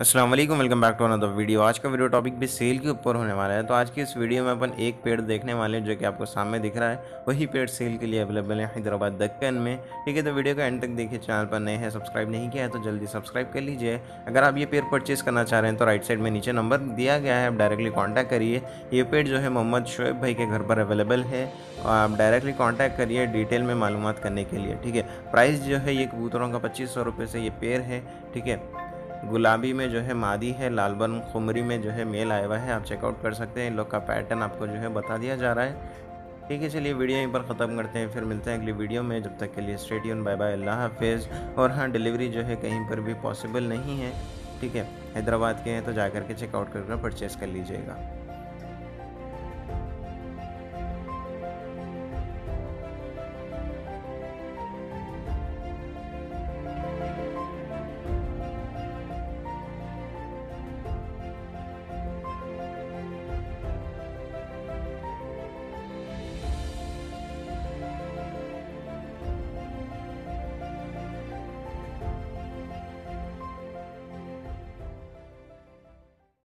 वालेकुम welcome back to another video आज का वीडियो टॉपिक भी सेल के ऊपर होने वाला है। तो आज की इस वीडियो में अपन एक पेड़ देखने वाले हैं, जो कि आपको सामने दिख रहा है। वही पेड़ सेल के लिए अवेलेबल है हैदराबाद दक्कन में। ठीक है तो वीडियो का एंड तक देखिए चैनल पर नए हैं सब्सक्राइब नहीं किया है तो जल्दी सब्सक्राइब कर लीजिए। अगर आप ये पेड़ परचेज़ करना चाह रहे हैं तो राइट साइड में नीचे नंबर दिया गया है, आप डायरेक्टली कॉन्टैक्ट करिए। ये पेड़ जो है मोहम्मद शुएब भाई के घर पर अवेलेबल है। और आप डायरेक्टली कॉन्टैक्ट करिए डिटेल में मालूम करने के लिए। ठीक है प्राइस जो है ये कबूतरों का पच्चीस सौ रुपये से ये पेड़ है। ठीक है गुलाबी में जो है मादी है लालबन खुमरी में जो है मेल आया हुआ है, आप चेकआउट कर सकते हैं। इन लोग का पैटर्न आपको जो है बता दिया जा रहा है। ठीक है, चलिए वीडियो यहीं पर ख़त्म करते हैं। फिर मिलते हैं अगली वीडियो में। जब तक के लिए स्टेडियम बाय बाय अल्लाह हाफिज़। और हाँ डिलीवरी जो है कहीं पर भी पॉसिबल नहीं है। ठीक है, हैदराबाद के हैं तो जा कर के चेकआउट करके परचेज़ कर लीजिएगा।